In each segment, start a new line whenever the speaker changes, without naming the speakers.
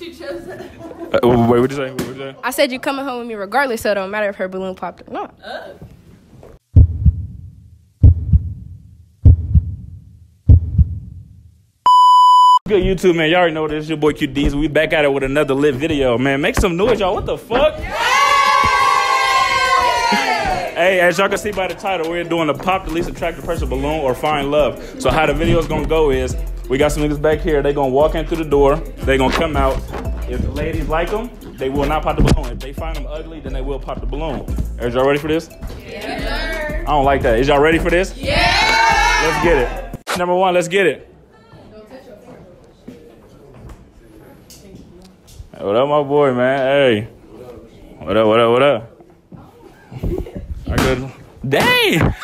She chose it.
Uh, wait, what you say? What you say?
I said you coming home with me regardless, so it don't matter if her balloon popped or not.
Good YouTube, man. Y'all already know this. Your boy QDs. We back at it with another lit video, man. Make some noise, y'all. What the fuck? Hey, as y'all can see by the title, we're doing a pop the least attractive person balloon or find love. So how the video is gonna go is we got some niggas back here. They gonna walk in through the door. They gonna come out. If the ladies like them, they will not pop the balloon. If they find them ugly, then they will pop the balloon. Is y'all ready for this? Yeah. I don't like that. Is y'all ready for this? Yeah. Let's get it. Number one, let's get it. What up, my boy, man? Hey. What up, what up, what up? I good. Dang!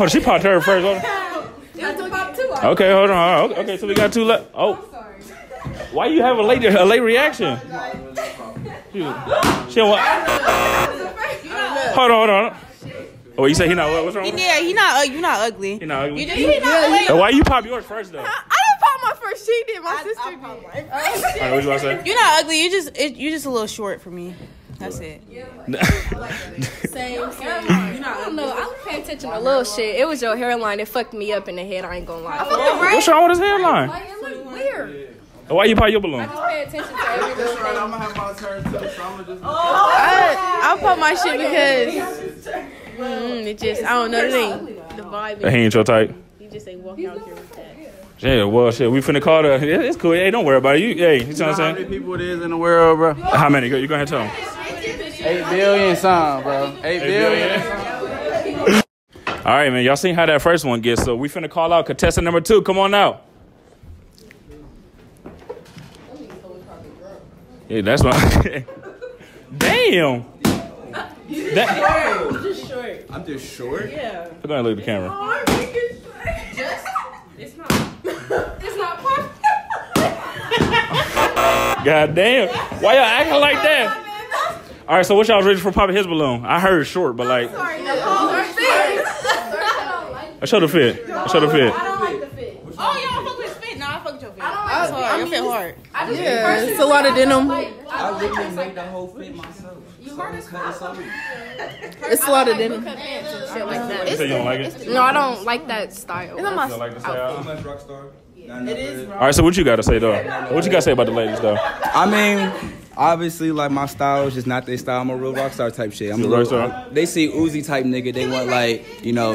Oh, she popped her first. Hold on. Okay, hold on. Okay, so we got two left. Oh. Why you have a late a late reaction? She, she don't want. Hold on, hold on. Oh, you say he not what? What's wrong? with him?
Yeah, he not. Uh, you not ugly.
He not ugly.
You just, he not ugly.
Why you pop yours first though?
I didn't pop my first. She did. My sister did.
right, what you want to say?
You not ugly. You just it, you just a little short for me. That's it.
Same, same. I don't know. I was paying attention to little shit. It was your hairline that fucked me up in the head. I ain't gonna lie.
What's wrong with his hairline?
Like, it look weird.
Why you pop your balloon?
Just pay attention to every little thing.
I'm gonna have my turn too, so I'm gonna just.
I I'll put my shit because mm, it just I don't know. It ain't the vibe.
He ain't your type.
You just ain't walk out here with that.
Yeah, well, shit, we finna call the. Yeah, it's cool. Hey, don't worry about it. You, hey, you know what I'm saying?
How many
saying?
people it is in the world, bro?
How many? Go- You go ahead and tell them.
Eight billion some, bro. Eight billion.
All right, man. Y'all seen how that first one gets, so we finna call out contestant number two. Come on out. Yeah, that's what. Damn. That, just short.
I'm just short. Yeah.
Go ahead and look at the camera.
It's not pop.
God damn. Why y'all acting like that? All right, so what y'all ready for popping his balloon? I heard short, but like, I show the fit. I show the fit. I don't like the fit.
Oh, y'all fuck with fit? Nah, I fuck with your fit. That's hard. Your fit hard.
Yeah, it's a lot of denim.
I literally make the whole fit myself. You so cut it so
It's a lot of denim.
You say you don't like it?
No, I don't like that style.
You don't like the style?
much rock star.
It is.
All right, so what you got to say though? What you got to say about the ladies though?
I mean, obviously, like my style is just not their style. I'm a real rock star type shit. I'm a
You a rock star?
They see Uzi type nigga. They want like you know,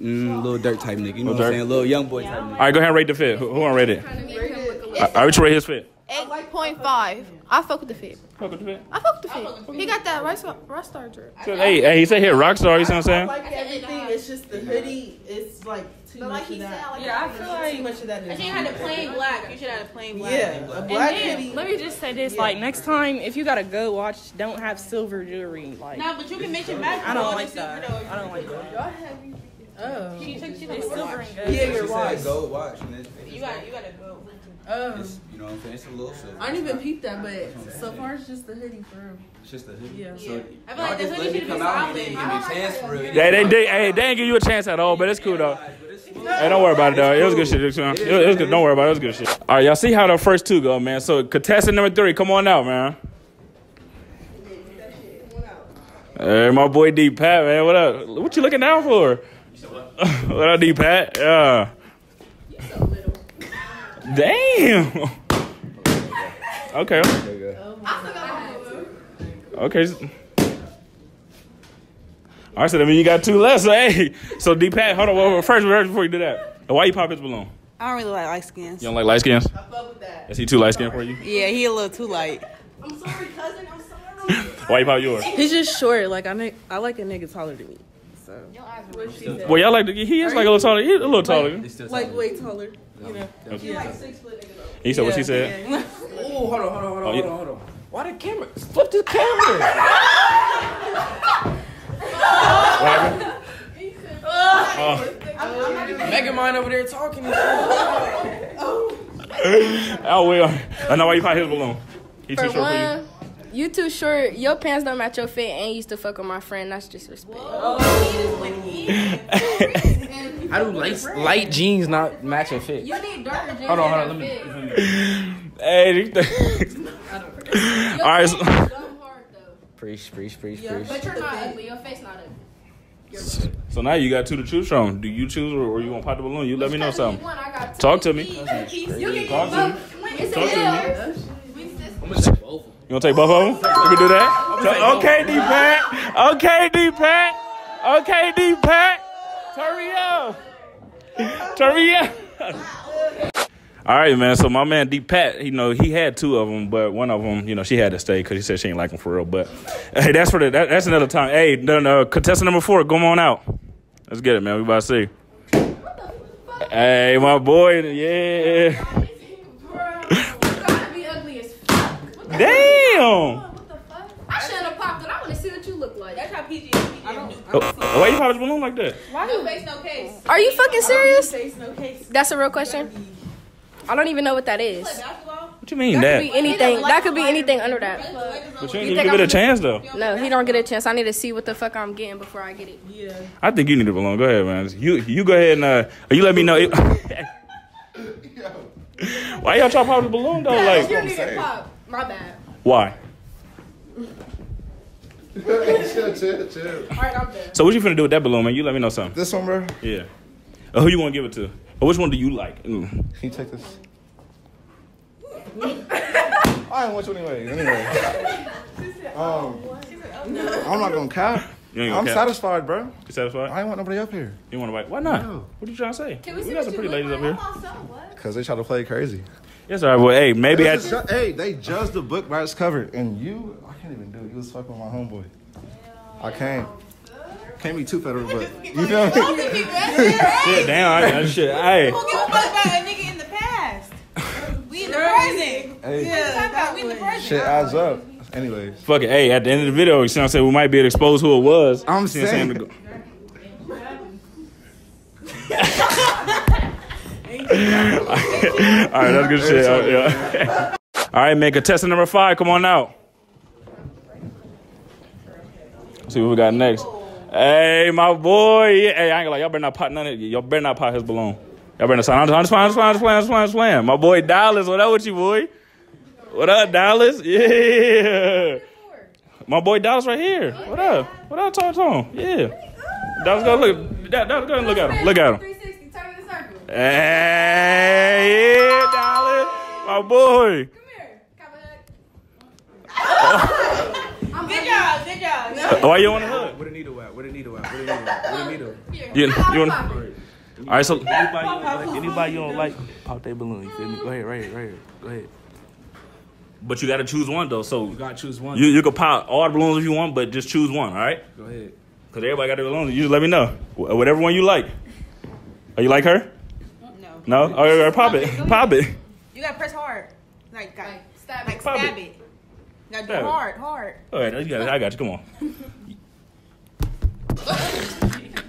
mm, little dirt type nigga. You know what I'm saying? Little young boy type
All
nigga.
right, go ahead and rate the fit. Who, who want to rate it? All right, which rate his fit?
Eight point five. I fuck with the fit.
Fuck with the fit.
I fuck with the fit. He got that Rockstar Rockstar drip.
Hey, hey, he said here rock star. You see what I'm saying?
Like everything, it's just the hoodie. It's like too much of that.
Yeah, I feel like
Too much of that.
you should have had a plain black. You should have had a plain black.
Yeah, a black hoodie.
Let me just say this: like next time, if you got a good watch, don't have silver jewelry. Like
No, but you can mix it back.
I don't
with
like
the
that.
silver, though.
I don't like that.
Oh.
You took- you took
It's
the
silver
watch.
and gold.
Yeah,
She
your watch.
said gold watch. And it's,
You got you got to go.
Oh.
it's, you know what I'm saying? It's a little silver.
I didn't even peep that, but so far it's just the hoodie for him.
It's just a hoodie.
Yeah.
So,
I feel like the hoodie
let me
should
come
be
out and
solid.
give me a chance for real.
Yeah, they, they, hey, they ain't give you a chance at all, but it's cool though. Hey, don't worry about it, though. It was good shit. It was, it was good. Don't worry about it. It was good shit. All right, y'all see how the first two go, man. So contestant number three, come on out, man. Hey, my boy D Pat, man. What up? What you looking down for? what up, D Pat? Yeah. Damn. Okay. Okay. All right, so that means you got two left. So hey, so D Pat, hold on. Well, well, first, first, before you do that, why you pop his balloon?
I don't really like light skins.
You don't like light skins?
I fuck with that.
Is he too light skinned for you?
Yeah, he a little too light.
I'm sorry, cousin. I'm sorry.
Why you pop yours?
He's just short. Like I, ne- I like a nigga taller than me. So
What she said.
Well, y'all like the, he is like a little taller. He's a little taller.
It's still
like way taller. You know.
She like six foot nigga though.
He said what she said.
Oh, hold on, hold on, hold oh, on,
Oh, you-
hold on, hold on. Why the camera? Flip the camera.
What happened? Oh,
Megamind over there talking. And shit.
oh well. I know why you pop his balloon. He too
For
short for you.
one, you too short. Your pants don't match your fit, and you used to fuck with my friend. That's disrespect.
Hey,
How do light, light jeans not match a fit?
You need darker jeans.
Hold on, hold on. Let me. Hey, these. All right. So,
Preach, preach, preach,
Yeah,
preach.
but you're not ugly. Your face not ugly.
so now you got two to choose from. Do you choose or, or you want to pop the balloon? You let me know something.
One, I got two.
Talk to me.
You
Talk to me. Talk to me.
I'm gonna take both.
You want to take both of them? You can do that. Okay, D Pat. Okay, D Pat. Okay, D Pat. Turn me up. Turn me up. All right, man. So my man D Pat, you know, he had two of them, but one of them, you know, she had to stay because he said she ain't like him for real. But hey, that's for the that, that's another time. Hey, no, no, contestant number four, come on out. Let's get it, man. We about to see. Hey, my boy, yeah.
gotta be ugly as fuck. What the
Damn.
What the fuck? I shouldn't have popped it. I want to see what you look like.
That's how PG. I don't.
Oh, why you pop his balloon like that?
No face, no case.
Are you fucking serious?
Face, no case.
That's a real question. I don't even know what that is.
What you mean
That
that?
could be anything. That could be anything under that.
But you ain't
You
even
think
give it a
I'm-
chance though.
No, he don't get a chance. I need to see what the fuck I'm getting before I get it.
Yeah.
I think you need a balloon. Go ahead, man. You you go ahead and uh, you let me know. It, why y'all try to pop the balloon though? Like
you need to pop. My bad.
why?
Chill, chill, chill.
All right, I'm done.
So what you finna do with that balloon, man? You let me know something.
This one, bro.
Yeah. Uh, who you want to give it to? Or which one do you like? Mm.
Can you take this? I ain't want you anyway. Anyway. Um, I'm not gonna cap.
You ain't
I'm
cap?
satisfied, bro.
You satisfied?
I ain't want nobody up here.
You want to wait? Why not?
No.
What you trying to say?
Can we
we
see
got some pretty ladies
like?
up here.
Cause they try to play crazy.
Yes, all right. Well, hey, maybe
They
I.
ju- hey, they judged the book by its cover, and you, I can't even do it. You was fucking with my homeboy. I can't. Can't be too federal, but you feel me?
Shit, damn. I, I, shit. Hey.
Who give a fuck about a nigga in the past? We in the present.
Hey,
Yeah, we in the present.
shit adds up. Anyways,
Fuck it. Hey, at the end of the video, you see what I'm saying? We might be able to expose who it was.
I'm
See what
saying.
All right, that's good shit. Yeah. All right, man. Contestant number five, come on out. Let's see what we got next. Hey, my boy. Hey, I ain't gonna lie. Y'all better not pop none of Y'all better not pop his balloon. Y'all better not. I'm I'm just I'm just playing, I'm just playing, I'm just playing, I'm just playing. My boy Dallas, what up with you, boy? What up, Dallas? Yeah. My boy Dallas right here. What up? What up? Talk to him. Yeah. Dallas, go look. Dallas, go and look at him. Look at him.
360, turn in a circle.
Hey, yeah, Dallas, my boy.
Come here. Come back.
Good job, good job.
Why you want to hug?
Where the needle at? Where the needle at? Where the needle at? Where the needle?
You, you want? All right, so
Anybody you don't like, anybody you don't like, pop that balloon. You feel me? Go ahead, right here, right here. Go ahead.
but you got to choose one though. So
You gotta choose one.
you you can pop all the balloons if you want, but just choose one. All right?
Go ahead.
Because everybody got their balloons. You just let me know Wh- whatever one you like. Are you like her?
No.
No? Oh, all right, pop it, pop it.
You gotta press hard. Like, like,
Like, stab
like
it.
Pop
stab
it.
It. Now do
it.
hard, hard.
All right, you got it. I got you. Come on.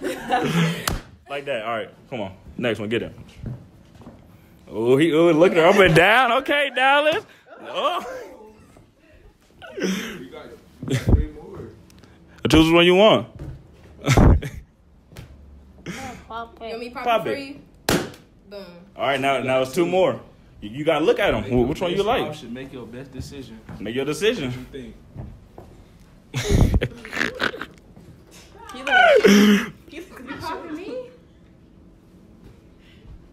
like that. All right, come on. Next one, get him. Oh, he oh, look her up and down. Okay, Dallas. Oh. Choose which one you want.
You want me to pop,
Pop
it
it.
for you? Boom.
All right, now now it's two more. You, you gotta look at them. Wh- Which one you like?
should make your best decision.
Make your decision.
What you Think.
You popping me?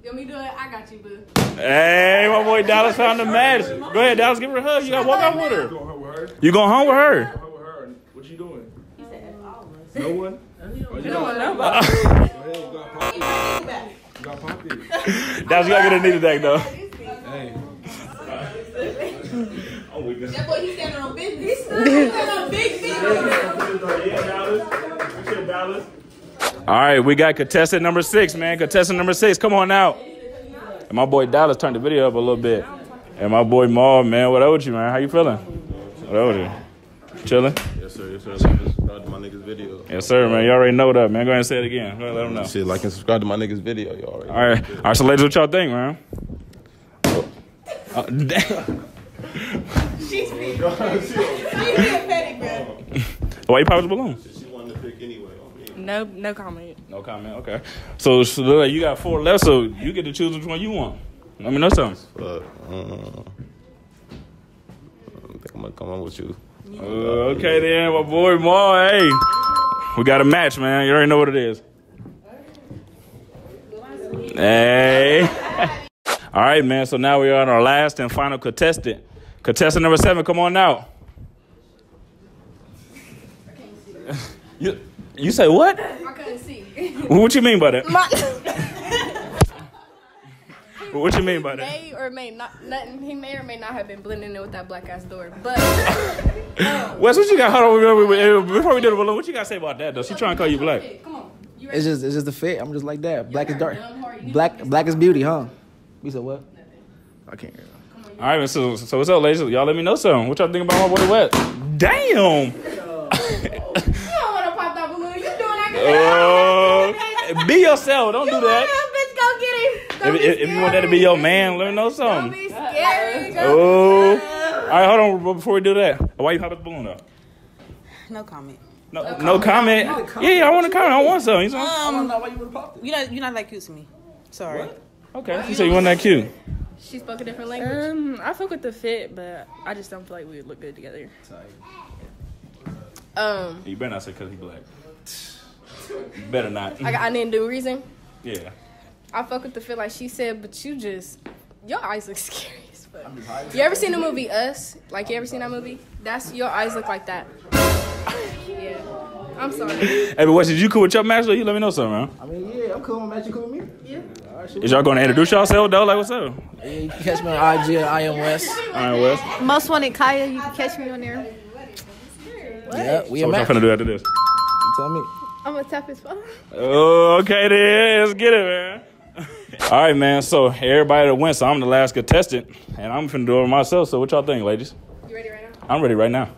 You want me to do it? I got you, boo.
Hey, my boy Dallas found the match. Go ahead, Dallas, give her a hug. You gotta walk out with her.
Going with her?
You going home with her?
How with her? What you doing? No one?
You don't nobody.
Go ahead, you got pop. You got pop.
Dallas, you gotta get a knee back though.
That boy, he's standing on business. He's standing on big business.
All right, we got contestant number six, man. Contestant number six, come on out. And my boy Dallas turned the video up a little bit. And my boy Maul, man, what up with you, man? How you feeling? What up with you? Chilling?
yes sir, yes sir. Like subscribe to my niggas video.
Yes, sir, man. You already know that, man. Go ahead and say it again. Go ahead, let them know.
Shit, like and subscribe to my niggas video, you already.
All right, all right. So, ladies, what y'all think, man? Uh, damn.
She's being petty, bro.
Why you pop the balloon?
She wanted to pick anyway.
No, no comment.
No comment. Okay. So, so look like you got four left, so you get to choose which one you want. Let me know something.
But, uh, I think I'm gonna come on with you.
Uh, okay then, my boy Maul. Hey, we got a match, man. You already know what it is. Hey. All right, man. So now we are on our last and final contestant. Contestant number seven, come on out. You you say what?
I couldn't see.
What you mean by that?
My,
What you mean by that?
may or may not nothing. He may or may not have been blending in with that black ass door. But
Wes, what you got? Hold on, before we do the balloon, what you got to say about that though? She trying to call you black.
come on. You
It's just it's just the fit. I'm just like that. Black is dark.
dumb
Black black is beauty, huh? You said what? I can't hear.
All right, so so what's up, ladies? Y'all let me know something. What y'all think about my boy Wet? Damn.
You don't want to pop that balloon. You doing that?
Uh, be yourself. Don't do that.
bitch, go get him.
If,
Don't be
if, if you want that to be your man, let me know
Don't
something.
be scary. Go
Oh. All right, hold on. Before we do that, why you popping the balloon up?
No comment.
No, no comment. Yeah, I want to comment. I want some. You know?
Um, you not you not that cute to me. Sorry.
Okay. You say you want that cute.
She spoke a different language.
Um, I fuck with the fit, but I just don't feel like we would look good together.
Um,
You better not say because he black. You better not.
I got, I didn't do reason.
Yeah.
I fuck with the fit like she said, but you just your eyes look scary as fuck. You ever seen the movie Us? Like you ever seen that movie? That's your eyes look like that. yeah. I'm sorry.
Hey, but what did you cool with your match? Though? You let me know something, man.
I mean, yeah, I'm cool with Matt. You cool with me? Yeah. All right, shit.
Is y'all gonna introduce yourself though? Like what's up?
Yeah, you can catch me on IG at I am West.
All right, West.
Most wanted Kaya, you can catch me on there.
Yeah, we
So
a
what y'all
match.
finna do after this?
Tell me.
I'm gonna tap his phone.
Oh, okay then. Let's get it, man. All right, man. So everybody that went, so I'm the last contestant, and I'm finna do it myself. So what y'all think, ladies?
You ready right now?
I'm ready right now.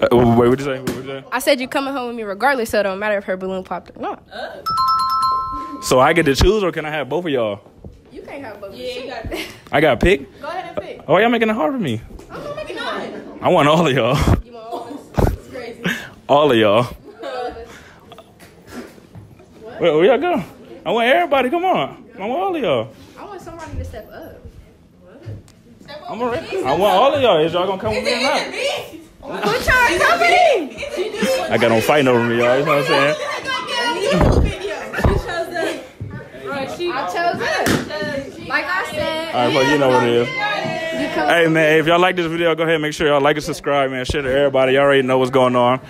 Uh, wait, what you say? What you say?
I said you coming home with me regardless, so it don't matter if her balloon popped or not.
So I get to choose, or can I have both of y'all?
You can't have both. Yeah, you got.
I got to pick.
Go ahead and pick.
Oh, y'all making it hard for me.
I'm gonna make it nine.
I want all of y'all.
You want all this? It's crazy.
All of y'all. Where, where y'all go? I want everybody. Come on. I want all of y'all.
I want somebody to step up. What?
I'm already. I want all of y'all. Is y'all gonna come with me or not?
Put your company.
I got no fighting over me, y'all. You know what I'm saying?
I chose it. Like I said.
All right, but you know what it is. Hey man, if y'all like this video, go ahead and make sure y'all like and subscribe, man. Share to everybody. Y'all already know what's going on.